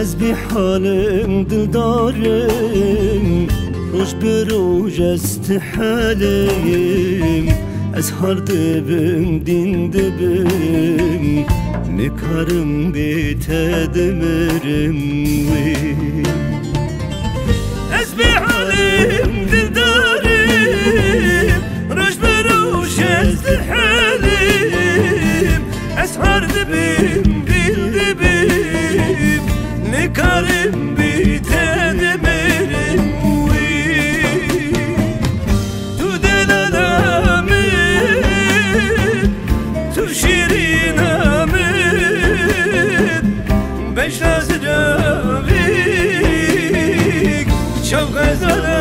Ez bî halim dildarım Roj bi roj ez tiheleyim Ez har dibim din dibim Nikarim bê te dimirim Beş nazravik Çok gazalamın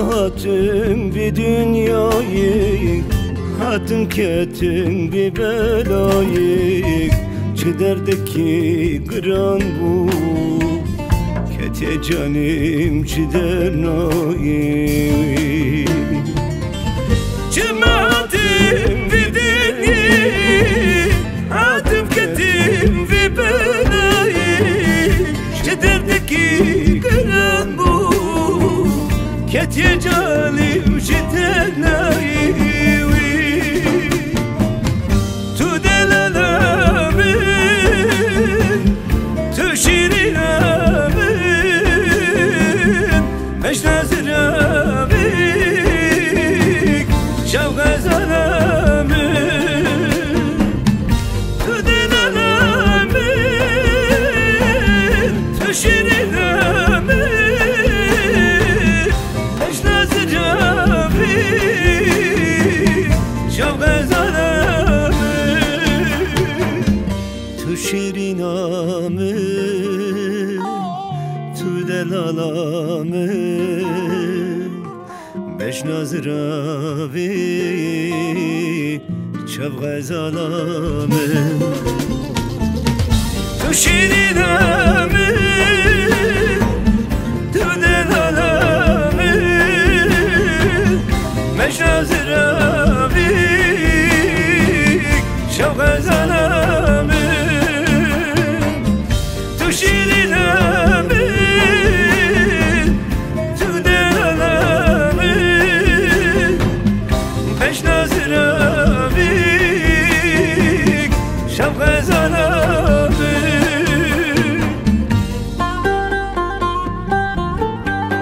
Hatım bir dünyayı Hatım ketim bir belayı Çederdeki kıran bu Kete canım çider nayı Çıma You delalamın Beş naziravi Çav gazalamın Tu şirinamın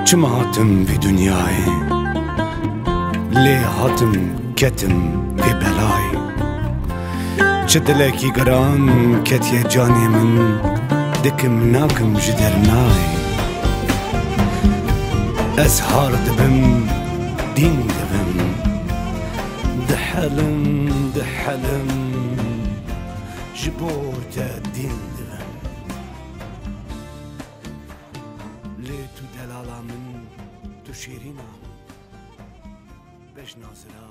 Çima hatım vi dünyayı. Lê hatim ketim vê belayê Çi dilekî giran ketiye canê min Dikim nakim ji dernayê Ez har dibim. Dîn dibim Dihelim dihelim tu şêrîna Beş nazira